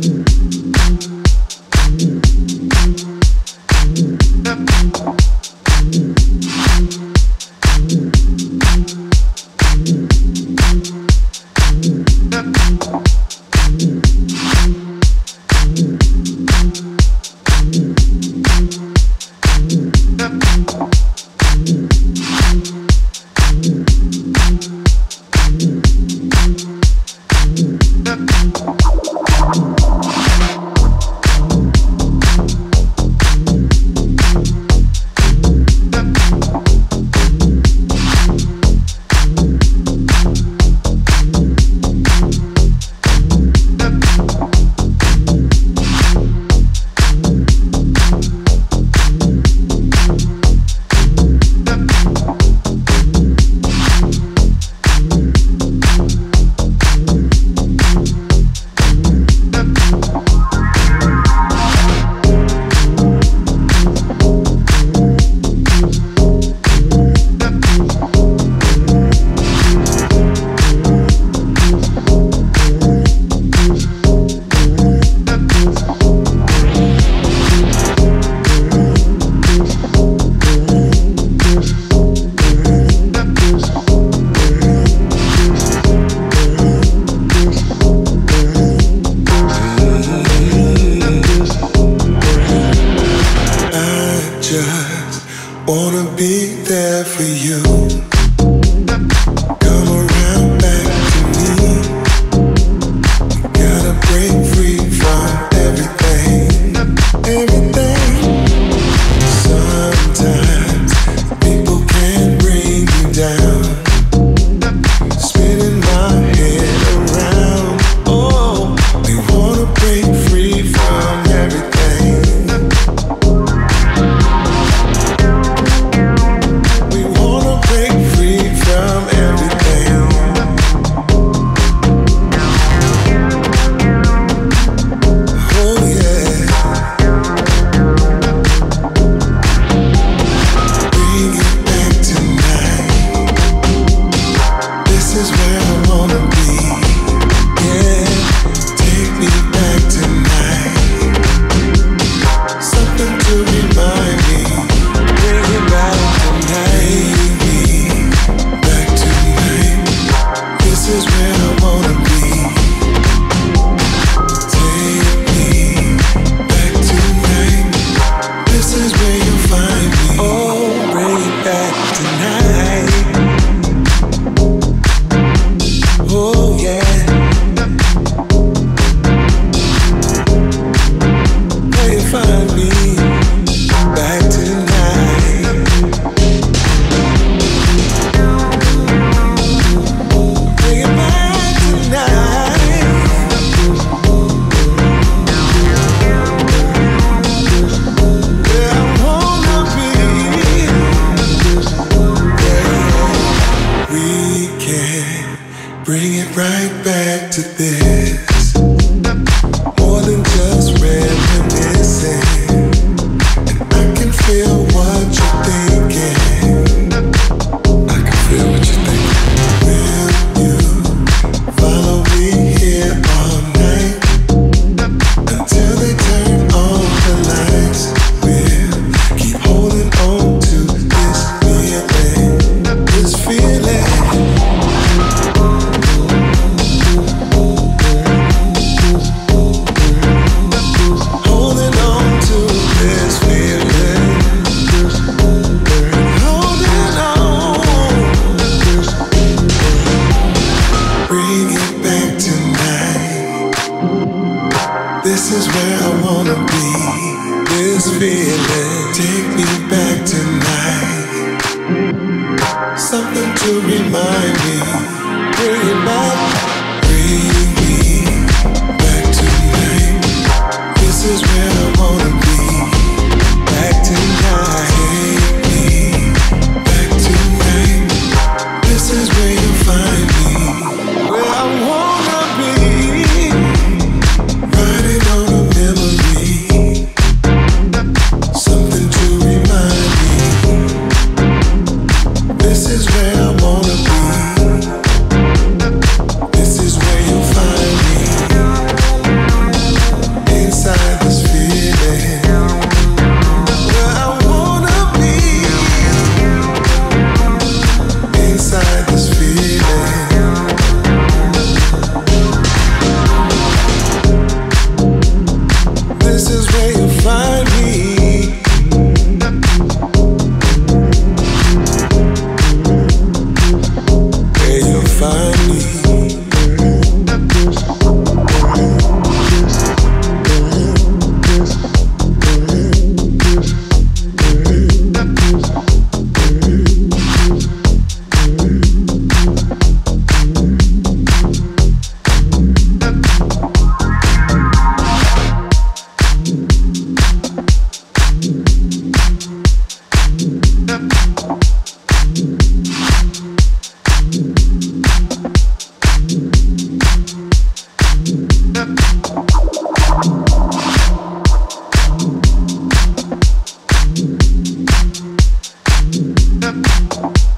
Mm-hmm. This is I wanna be back tonight. up.